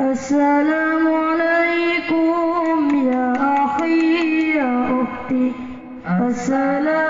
السلام عليكم يا أخي يا أختي. السلام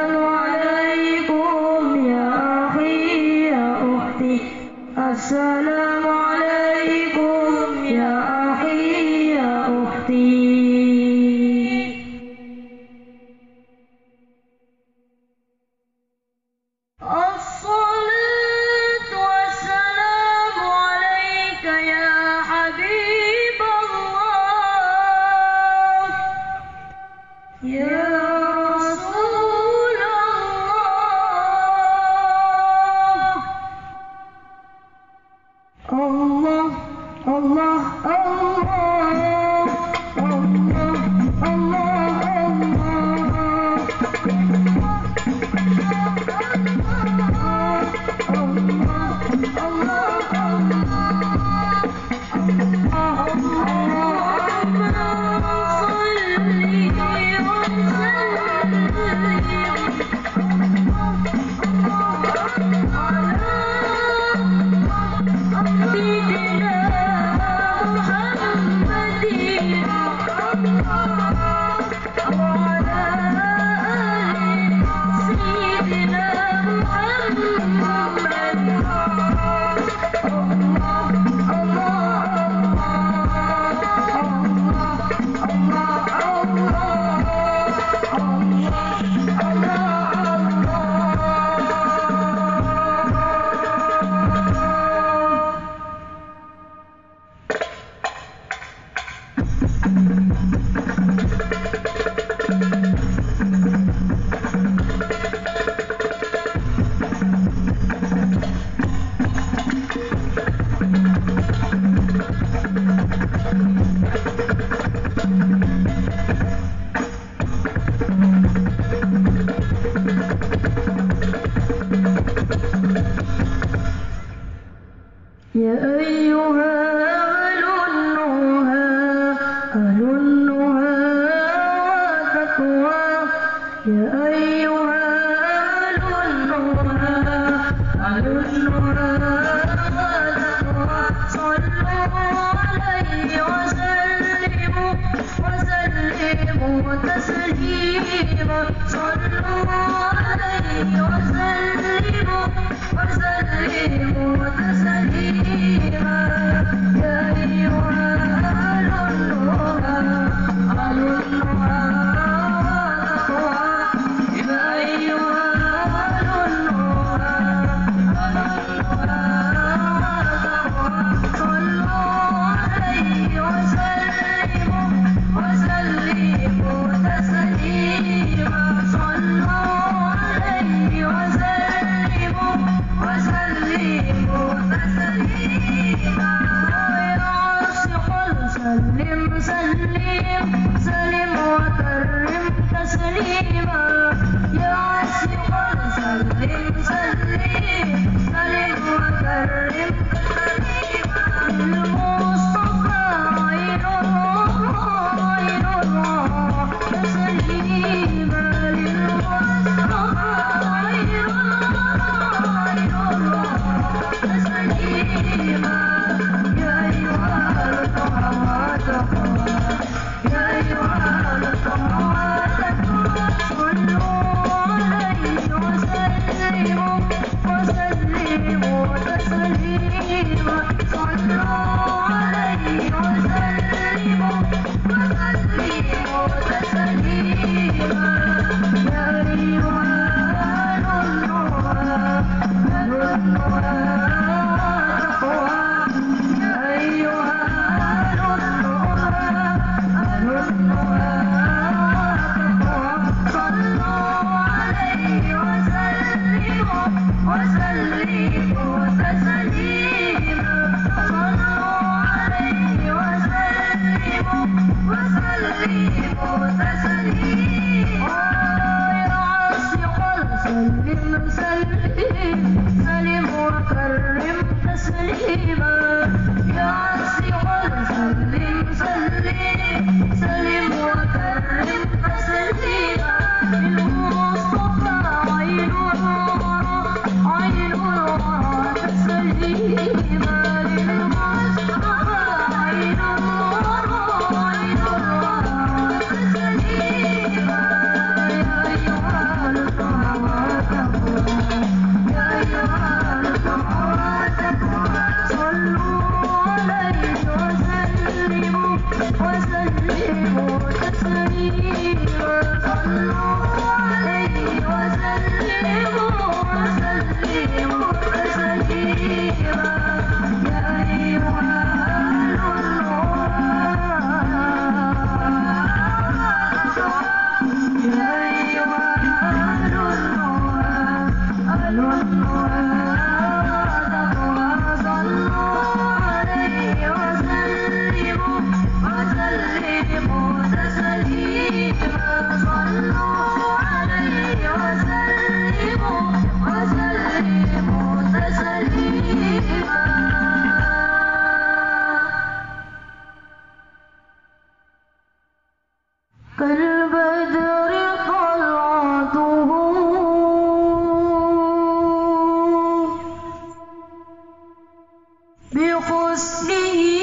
Meu fosse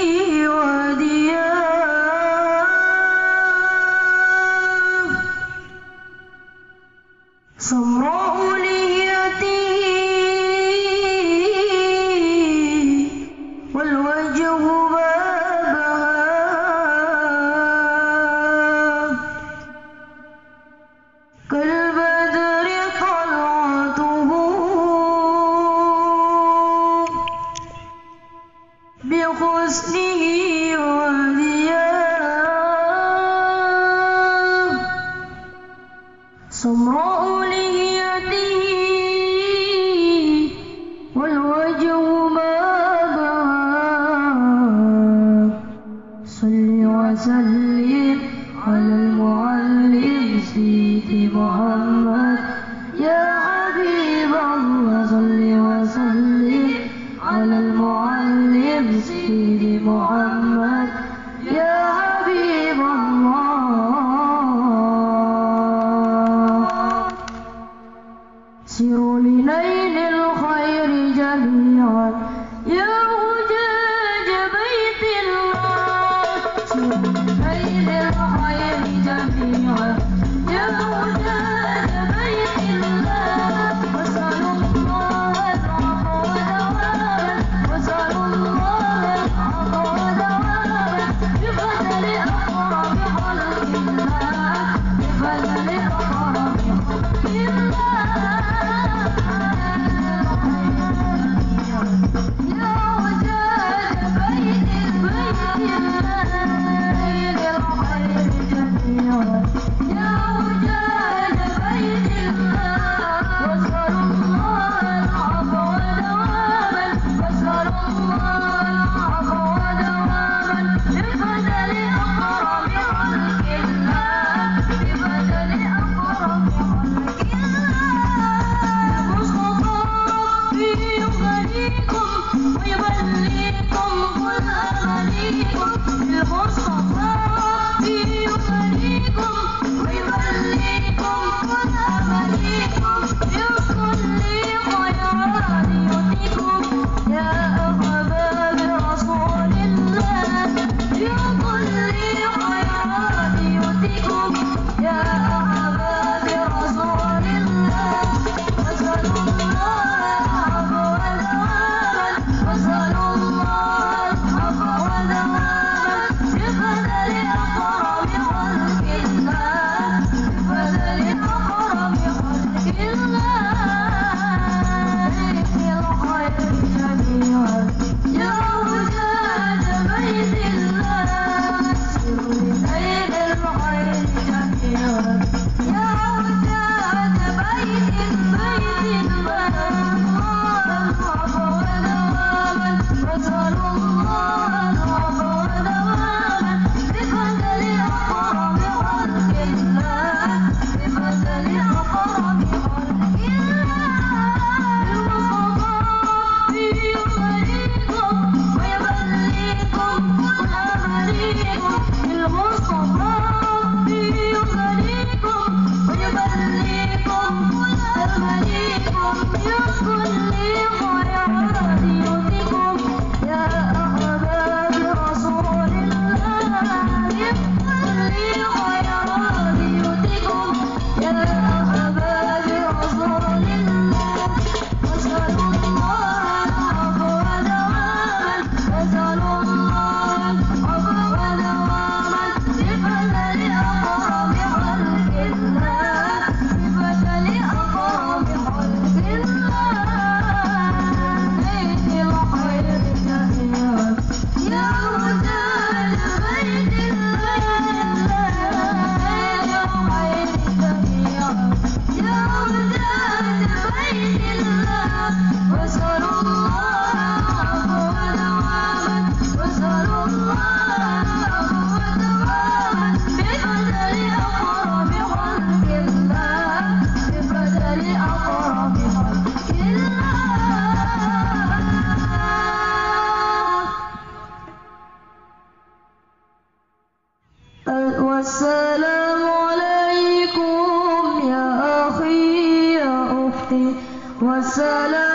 والسلام عليكم يا أخي يا أختي. والسلام